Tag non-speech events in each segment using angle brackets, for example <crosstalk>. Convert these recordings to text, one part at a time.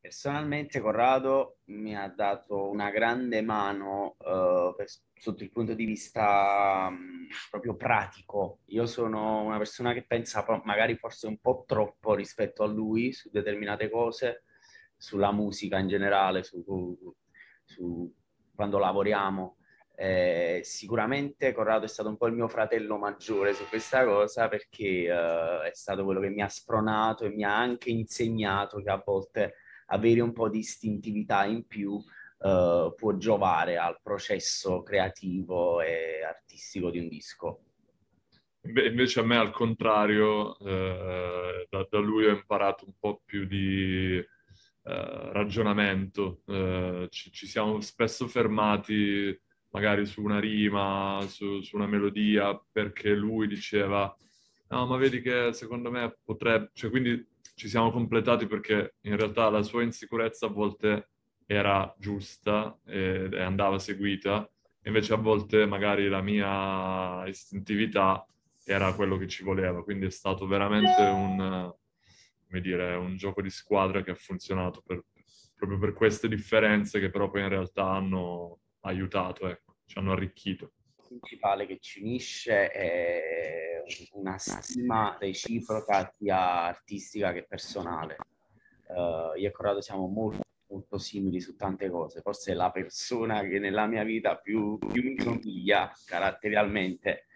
Personalmente Corrado mi ha dato una grande mano uh, per, sotto il punto di vista um, proprio pratico. Io sono una persona che pensa magari forse un po' troppo rispetto a lui su determinate cose, sulla musica in generale, su, su quando lavoriamo. Eh, sicuramente Corrado è stato un po' il mio fratello maggiore su questa cosa perché uh, è stato quello che mi ha spronato e mi ha anche insegnato che a volte avere un po' di istintività in più uh, può giovare al processo creativo e artistico di un disco. Beh, invece a me al contrario, eh, da, da, lui ho imparato un po' più di eh, ragionamento, eh, ci, ci, siamo spesso fermati magari su una rima, su, su, una melodia, perché lui diceva, no ma vedi che secondo me potrebbe, cioè quindi ci siamo completati perché in realtà la sua insicurezza a volte era giusta e, andava seguita, invece a volte magari la mia istintività era quello che ci voleva, quindi è stato veramente un, dire, un gioco di squadra che ha funzionato per, proprio per queste differenze che però poi in realtà hanno aiutato, ecco, ci hanno arricchito. Principale che ci unisce è una stima reciproca sia artistica che personale. Uh, io e Corrado siamo molto, molto simili su tante cose, forse la persona che nella mia vita più, più mi somiglia caratterialmente.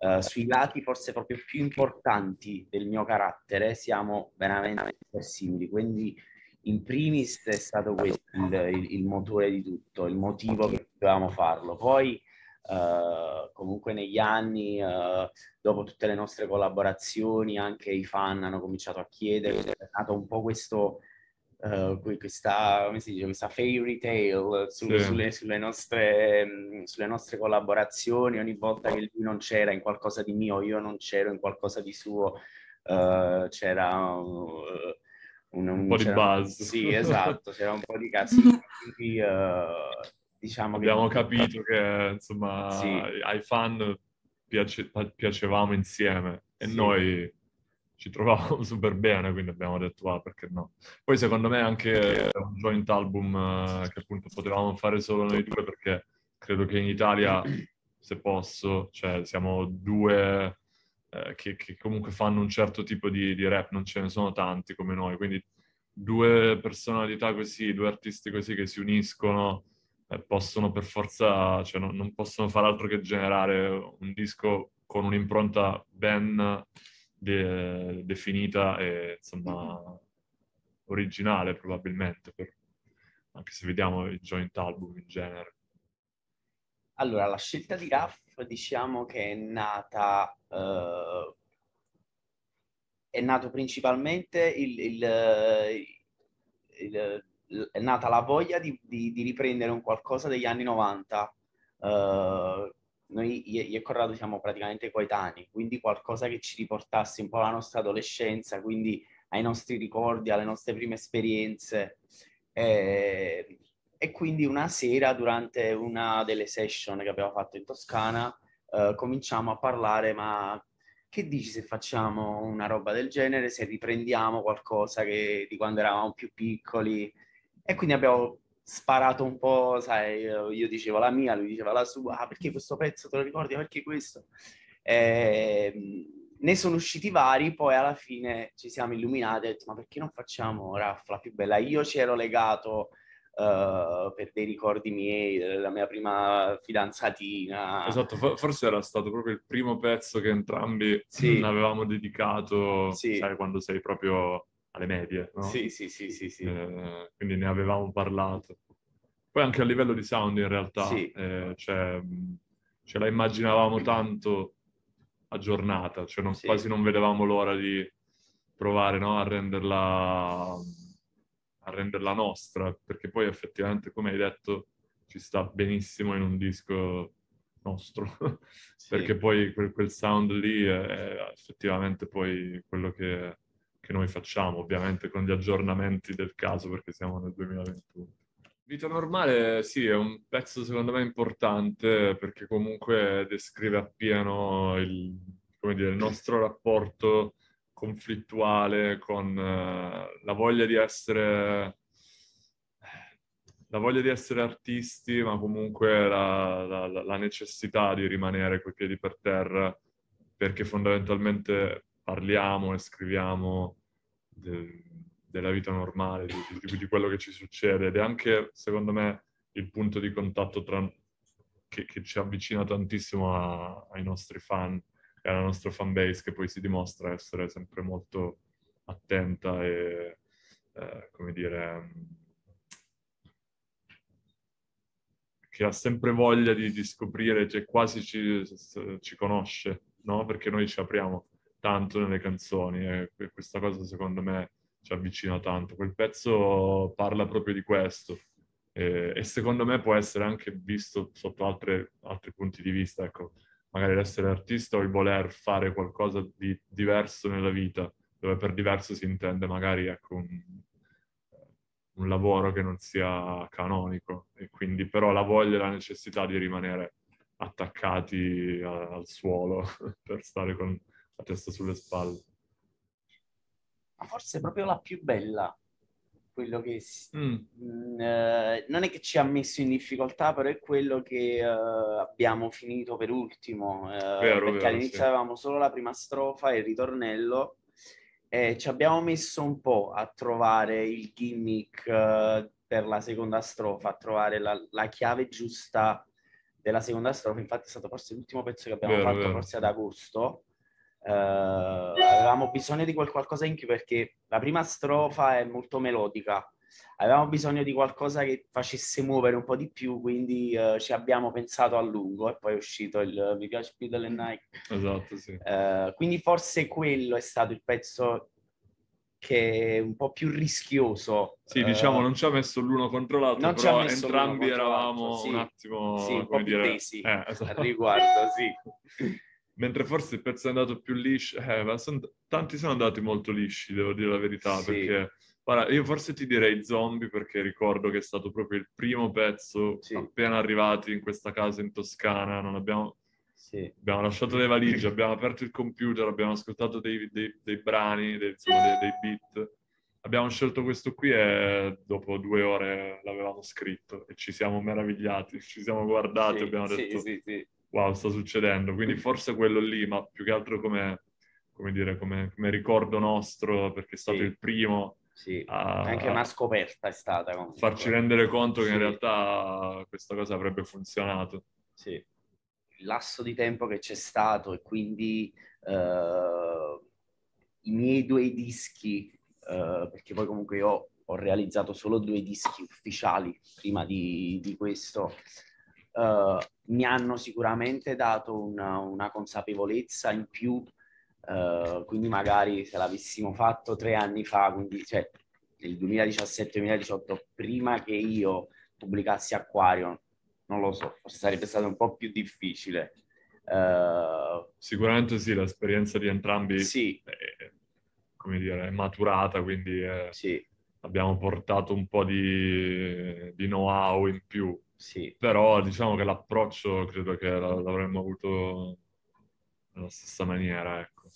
Uh, sui lati forse proprio più importanti del mio carattere siamo veramente simili, quindi in primis è stato questo il, il, il motore di tutto, il motivo che dovevamo farlo. Poi Uh, comunque negli anni, uh, dopo tutte le nostre collaborazioni, anche i fan hanno cominciato a chiedere, è nato un po' questo, uh, questa, come si dice, questa fairy tale su, sì. sulle, sulle, nostre, um, sulle, nostre, collaborazioni, ogni volta che lui non c'era in qualcosa di mio, io non c'ero in qualcosa di suo, c'era... un, un, un po' di buzz. Sì, esatto, c'era un po' di casino. <laughs> Quindi, diciamo abbiamo che... capito che insomma sì. ai fan piace... piacevamo insieme e sì. noi ci trovavamo <laughs> super bene, quindi abbiamo detto ah perché no. Poi secondo me anche un joint album eh, che appunto potevamo fare solo noi due perché credo che in Italia, <clears throat> se posso, cioè siamo due eh, che, che, comunque fanno un certo tipo di, di rap, non ce ne sono tanti come noi, quindi due personalità così, due artisti così che si uniscono possono per forza, cioè non, non, possono fare altro che generare un disco con un'impronta ben de- definita e insomma originale probabilmente, per, anche se vediamo i joint album in genere. Allora, la scelta di Raff diciamo che è nata, uh, è nato principalmente il, il, il, è nata la voglia di, di, di riprendere un qualcosa degli anni 90. Uh, eh, noi, io e Corrado siamo praticamente coetanei, quindi qualcosa che ci riportasse un po' alla nostra adolescenza, quindi ai nostri ricordi, alle nostre prime esperienze. E, e quindi una sera, durante una delle session che abbiamo fatto in Toscana, uh, cominciamo a parlare, ma che dici se facciamo una roba del genere, se riprendiamo qualcosa che, di quando eravamo più piccoli? E quindi abbiamo sparato un po', sai, io dicevo la mia, lui diceva la sua, ah, perché questo pezzo te lo ricordi, perché questo? E, ehm, ne sono usciti vari, poi alla fine ci siamo illuminati e ho detto, ma perché non facciamo Raffla più bella? Io ci ero legato uh, per dei ricordi miei, della mia prima fidanzatina. Esatto, forse era stato proprio il primo pezzo che entrambi sì. avevamo dedicato, sì. sai, quando sei proprio alle medie, no? Sì, sì, sì, sì, sì. Eh, quindi ne avevamo parlato. Poi anche a livello di sound in realtà, sì. eh, cioè, ce la immaginavamo tanto aggiornata, cioè non, sì. quasi non vedevamo l'ora di provare no, a, renderla, a renderla nostra, perché poi effettivamente, come hai detto, ci sta benissimo in un disco nostro, <laughs> sì. perché poi quel, quel, sound lì è, è effettivamente poi quello che che noi facciamo, ovviamente con gli aggiornamenti del caso perché siamo nel 2021. Vita normale, sì, è un pezzo secondo me importante perché comunque descrive appieno il, dire, il nostro rapporto conflittuale con uh, la voglia di essere la voglia di essere artisti, ma comunque la, la, la, necessità di rimanere coi piedi per terra, perché fondamentalmente parliamo e scriviamo de, della vita normale, di, di, di, quello che ci succede ed è anche, secondo me, il punto di contatto tra, che, che, ci avvicina tantissimo a, ai nostri fan e alla nostra fan base, che poi si dimostra essere sempre molto attenta e, eh, come dire, che ha sempre voglia di, di scoprire, cioè quasi ci, ci conosce, no? Perché noi ci apriamo tanto nelle canzoni e questa cosa secondo me ci avvicina tanto. Quel pezzo parla proprio di questo e, e secondo me può essere anche visto sotto altre, altri punti di vista, ecco, magari l'essere artista o il voler fare qualcosa di diverso nella vita, dove per diverso si intende magari ecco, un, un lavoro che non sia canonico e quindi però la voglia e la necessità di rimanere attaccati al suolo <laughs> per stare con la testa sulle spalle. Ma forse è proprio la più bella, quello che mm. mh, mm, eh, non è che ci ha messo in difficoltà, però è quello che eh, abbiamo finito per ultimo, eh, vero, perché vero, all'inizio sì. avevamo solo la prima strofa e il ritornello eh, ci abbiamo messo un po' a trovare il gimmick uh, per la seconda strofa, a trovare la, la, chiave giusta della seconda strofa. Infatti è stato forse l'ultimo pezzo che abbiamo vero, fatto, vero. forse ad agosto. Uh, avevamo bisogno di quel qualcosa in più perché la prima strofa è molto melodica, avevamo bisogno di qualcosa che facesse muovere un po' di più, quindi uh, ci abbiamo pensato a lungo e poi è uscito il Mi piace più delle Nike. Esatto, sì. Uh, quindi forse quello è stato il pezzo che è un po' più rischioso. Sì, diciamo, uh, non ci ha messo l'uno contro l'altro, però entrambi eravamo sì, un attimo... Sì, un po' più dire... tesi eh, esatto. al riguardo, sì. <laughs> Mentre forse il pezzo è andato più liscio, eh, ma son... tanti sono andati molto lisci, devo dire la verità, sì. perché Guarda, io forse ti direi zombie perché ricordo che è stato proprio il primo pezzo sì. appena arrivati in questa casa in Toscana. Non abbiamo, sì. abbiamo lasciato le valigie, abbiamo aperto il computer, abbiamo ascoltato dei, dei, dei brani, dei, insomma, dei, beat. Abbiamo scelto questo qui e dopo due ore l'avevamo scritto e ci siamo meravigliati, ci siamo guardati, sì, abbiamo detto wow, sta succedendo. Quindi forse quello lì, ma più che altro come, come, dire, come, come ricordo nostro perché è stato il primo sì, a, anche una scoperta è stata. Comunque. Farci rendere conto che sì. in realtà questa cosa avrebbe funzionato. Sì, il lasso di tempo che c'è stato e quindi uh, i miei due dischi, uh, perché poi comunque io ho realizzato solo due dischi ufficiali prima di, di questo, uh, mi hanno sicuramente dato una, una consapevolezza in più Uh, quindi magari se l'avessimo fatto tre anni fa, quindi cioè, nel 2017-2018, prima che io pubblicassi Aquarion, non lo so, forse sarebbe stato un po' più difficile. Uh, Sicuramente sì, l'esperienza di entrambi sì. è, come dire, è maturata, quindi è, sì. Abbiamo portato un po' di, di know-how in più. Sì. Però diciamo che l'approccio credo che l'avremmo avuto nella stessa maniera, ecco.